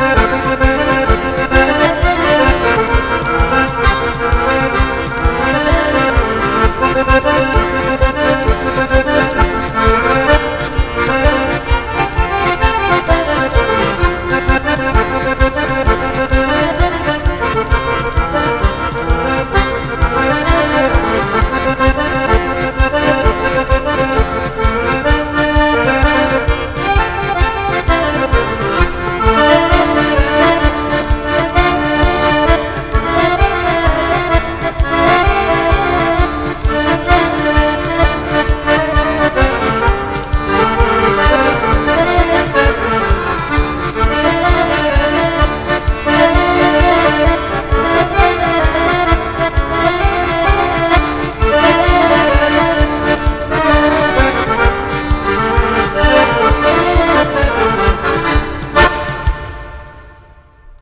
Música